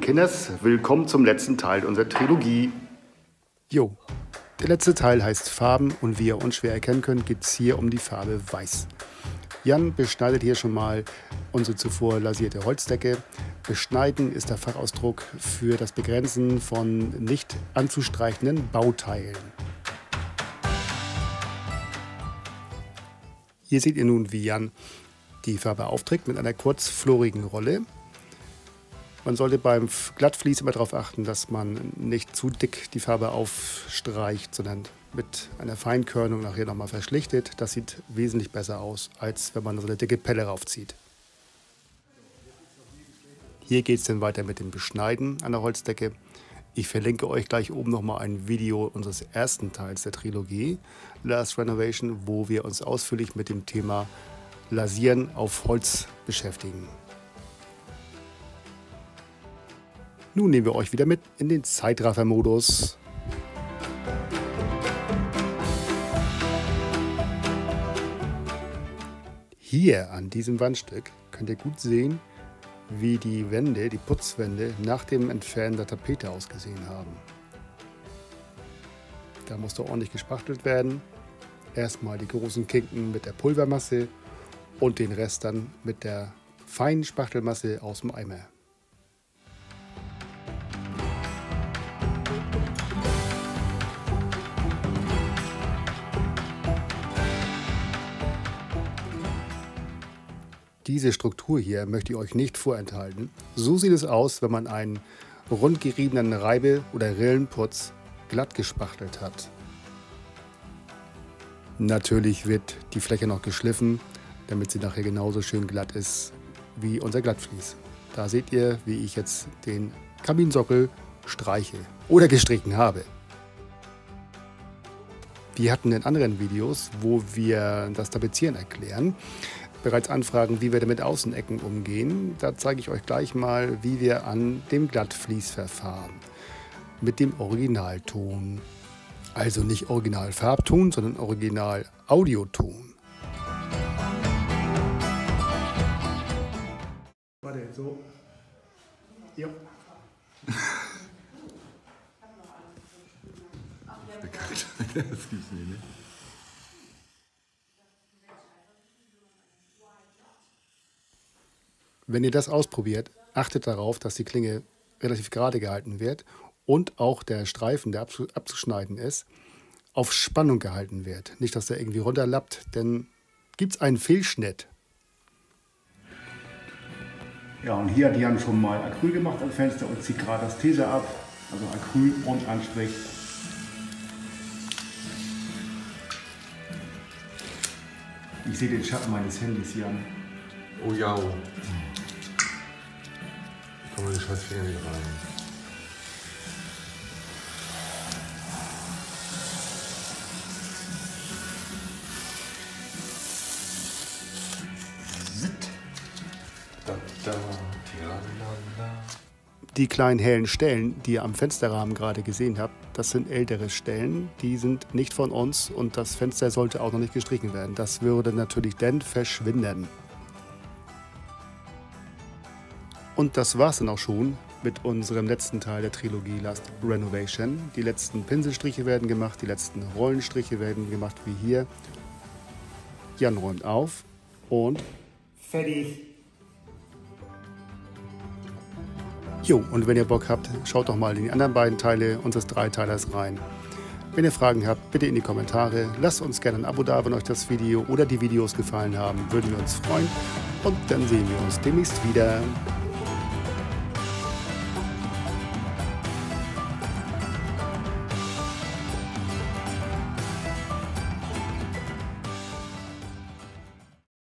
Kinders. Willkommen zum letzten Teil unserer Trilogie. Jo, der letzte Teil heißt Farben und wie ihr unschwer erkennen könnt, geht es hier um die Farbe Weiß. Jan beschneidet hier schon mal unsere zuvor lasierte Holzdecke. Beschneiden ist der Fachausdruck für das Begrenzen von nicht anzustreichenden Bauteilen. Hier seht ihr nun, wie Jan die Farbe aufträgt mit einer kurzflorigen Rolle. Man sollte beim Glattflies immer darauf achten, dass man nicht zu dick die Farbe aufstreicht, sondern mit einer Feinkörnung nachher nochmal verschlichtet. Das sieht wesentlich besser aus, als wenn man so eine dicke Pelle raufzieht. Hier geht es dann weiter mit dem Beschneiden an der Holzdecke. Ich verlinke euch gleich oben nochmal ein Video unseres ersten Teils der Trilogie, Last Renovation, wo wir uns ausführlich mit dem Thema Lasieren auf Holz beschäftigen. Nun nehmen wir euch wieder mit in den Zeitraffer-Modus. Hier an diesem Wandstück könnt ihr gut sehen, wie die Wände, die Putzwände nach dem Entfernen der Tapete ausgesehen haben. Da musste ordentlich gespachtelt werden. Erstmal die großen Kinken mit der Pulvermasse und den Rest dann mit der feinen Spachtelmasse aus dem Eimer. Diese Struktur hier möchte ich euch nicht vorenthalten. So sieht es aus, wenn man einen rundgeriebenen Reibe- oder Rillenputz glatt gespachtelt hat. Natürlich wird die Fläche noch geschliffen, damit sie nachher genauso schön glatt ist wie unser Glattflies. Da seht ihr, wie ich jetzt den Kaminsockel streiche oder gestrichen habe. Wir hatten in anderen Videos, wo wir das Tapezieren erklären, bereits Anfragen, wie wir mit Außenecken umgehen. Da zeige ich euch gleich mal, wie wir an dem Glattflies verfahren. Mit dem Originalton. Also nicht Original Farbton, sondern Original Audioton. Warte, so. Ja. das gibt's nicht, ne? Wenn ihr das ausprobiert, achtet darauf, dass die Klinge relativ gerade gehalten wird und auch der Streifen, der abzuschneiden ist, auf Spannung gehalten wird. Nicht, dass der irgendwie runterlappt, denn gibt es einen Fehlschnitt. Ja, und hier hat Jan schon mal Acryl gemacht am Fenster und zieht gerade das Tesa ab, also Acryl und Anstrich. Ich sehe den Schatten meines Handys, Jan. Oh ja. Oh kommen die scheiß Finger nicht rein. Die kleinen hellen Stellen, die ihr am Fensterrahmen gerade gesehen habt, das sind ältere Stellen, die sind nicht von uns und das Fenster sollte auch noch nicht gestrichen werden. Das würde natürlich dann verschwinden. Und das war es dann auch schon mit unserem letzten Teil der Trilogie Last Renovation. Die letzten Pinselstriche werden gemacht, die letzten Rollenstriche werden gemacht, wie hier. Jan räumt auf und fertig. Jo, und wenn ihr Bock habt, schaut doch mal in die anderen beiden Teile unseres Dreiteilers rein. Wenn ihr Fragen habt, bitte in die Kommentare. Lasst uns gerne ein Abo da, wenn euch das Video oder die Videos gefallen haben. Würden wir uns freuen. Und dann sehen wir uns demnächst wieder.